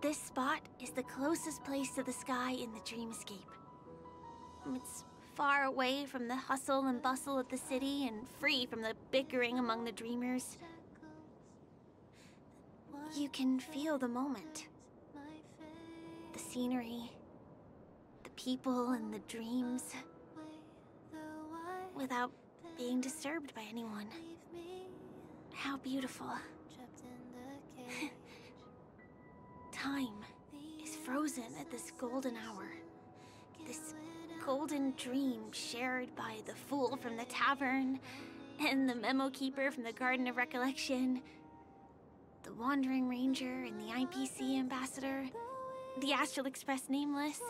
This spot is the closest place to the sky in the dreamscape. It's far away from the hustle and bustle of the city and free from the bickering among the dreamers. You can feel the moment. The scenery, the people and the dreams, without being disturbed by anyone. How beautiful. Time is frozen at this golden hour. This golden dream shared by the fool from the tavern, and the memo keeper from the Garden of Recollection, the Wandering Ranger and the IPC ambassador, the Astral Express Nameless,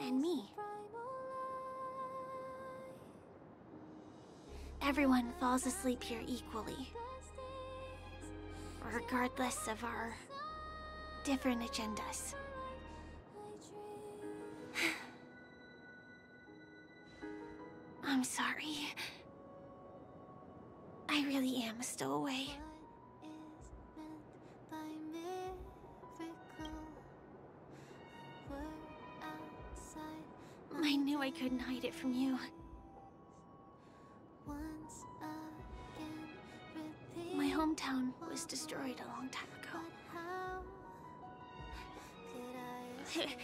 and me. Everyone falls asleep here equally, regardless of our different agendas. I'm sorry. I really am a stowaway. I knew I couldn't hide it from you. Hometown was destroyed a long time ago.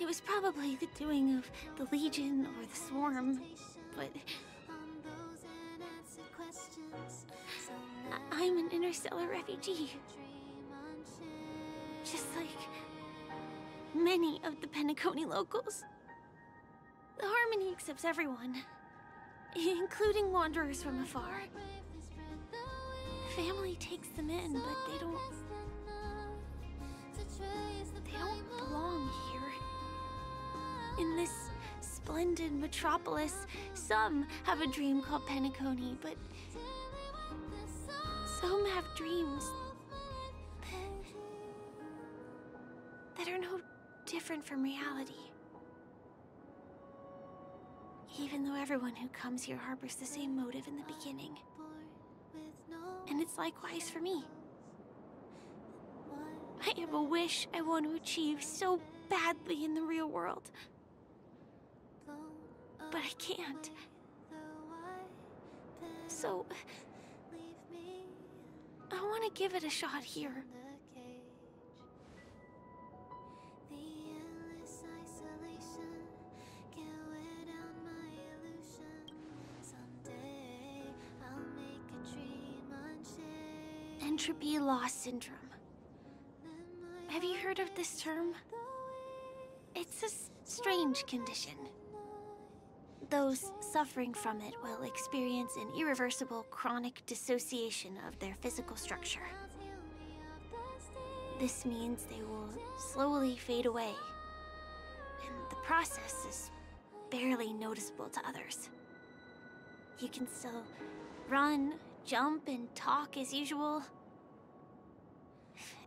It was probably the doing of the Legion or the Swarm, but I- I'm an interstellar refugee. Just like many of the Penacony locals. The Harmony accepts everyone, including wanderers from afar. Family takes them in, but they don't. They don't belong here. In this splendid metropolis, some have a dream called Penacony, but some have dreams that are no different from reality. Even though everyone who comes here harbors the same motive in the beginning. And it's likewise for me. I have a wish I want to achieve so badly in the real world. But I can't. So. I want to give it a shot here. Entropy loss syndrome. Have you heard of this term? It's a strange condition. Those suffering from it will experience an irreversible chronic dissociation of their physical structure. This means they will slowly fade away, and the process is barely noticeable to others. You can still run, jump, and talk as usual.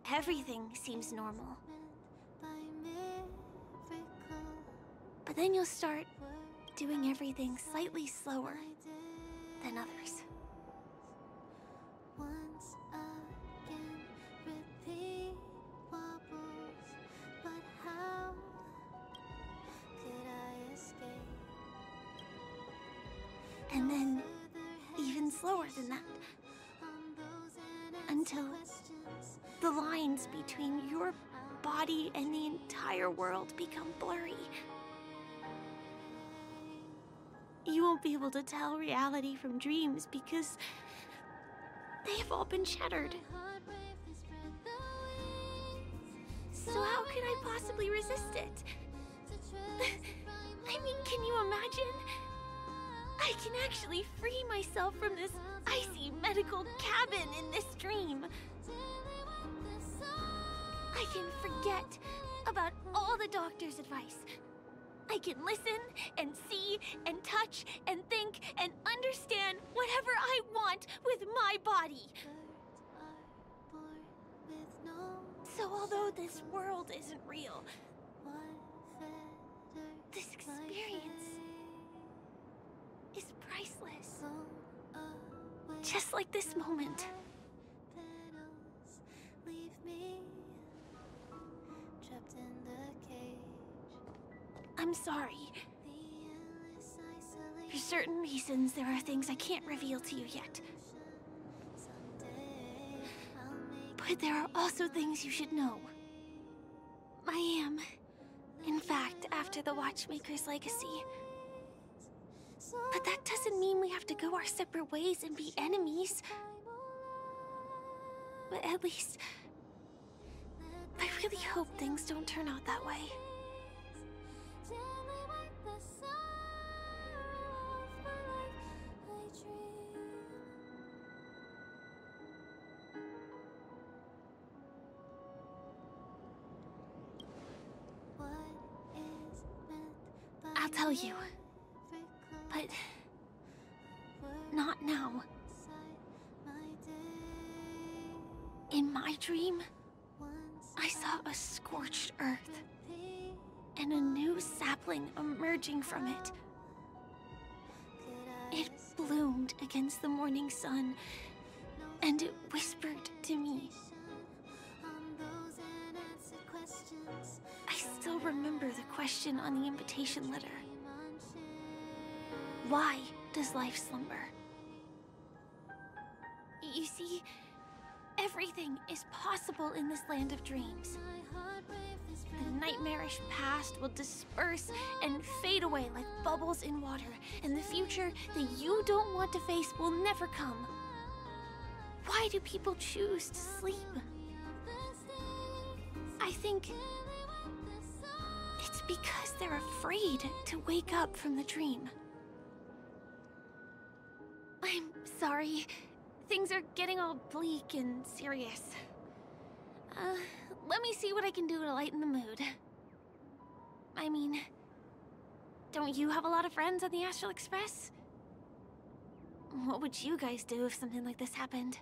Everything seems normal. But then you'll start doing everything slightly slower than others. And then even slower than that. Until the lines between your body and the entire world become blurry. You won't be able to tell reality from dreams because they have all been shattered. So how could I possibly resist it? I mean, can you imagine? I can actually free myself from this icy medical cabin in this dream. I can forget about all the doctor's advice. I can listen and see and touch and think and understand whatever I want with my body. So, although this world isn't real, this experience is priceless. Just like this moment. I'm sorry. For certain reasons, there are things I can't reveal to you yet. But there are also things you should know. I am, in fact, after the Watchmaker's legacy. But that doesn't mean we have to go our separate ways and be enemies. But at least, I really hope things don't turn out that way. Tell you. But not now. In my dream, I saw a scorched earth and a new sapling emerging from it. It bloomed against the morning sun and it whispered to me. Still remember the question on the invitation letter. Why does life slumber? You see, everything is possible in this land of dreams. The nightmarish past will disperse and fade away like bubbles in water, and the future that you don't want to face will never come. Why do people choose to sleep? I think because they're afraid to wake up from the dream. I'm sorry. Things are getting all bleak and serious. Uh, let me see what I can do to lighten the mood. I mean, don't you have a lot of friends on the Astral Express? What would you guys do if something like this happened?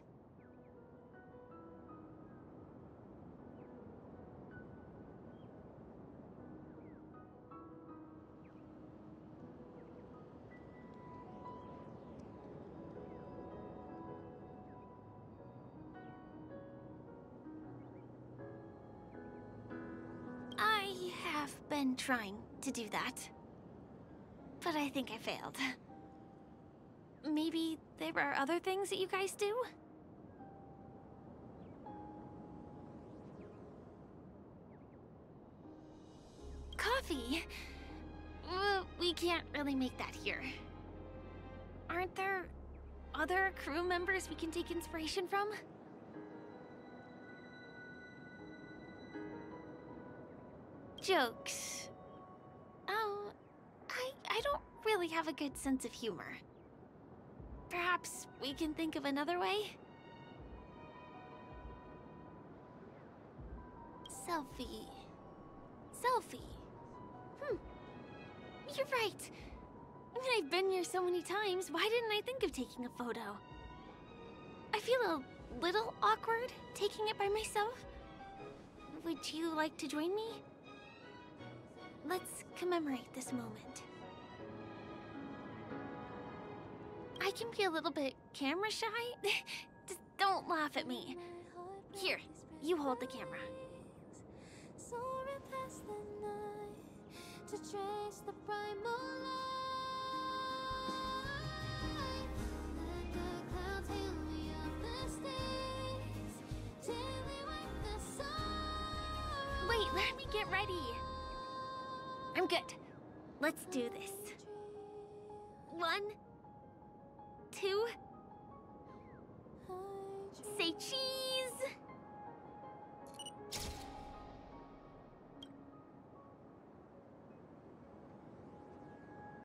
Have been trying to do that. But I think I failed. Maybe there are other things that you guys do? Coffee? Uh, we can't really make that here. Aren't there other crew members we can take inspiration from? Jokes. Oh, I I don't really have a good sense of humor. Perhaps we can think of another way? Selfie. Selfie. Hmm. You're right. I mean, I've been here so many times, why didn't I think of taking a photo? I feel a little awkward taking it by myself. Would you like to join me? Let's commemorate this moment. I can be a little bit camera shy. Just don't laugh at me. Here, you hold the camera. Wait, let me get ready. I'm good. Let's do this. One, two, say cheese.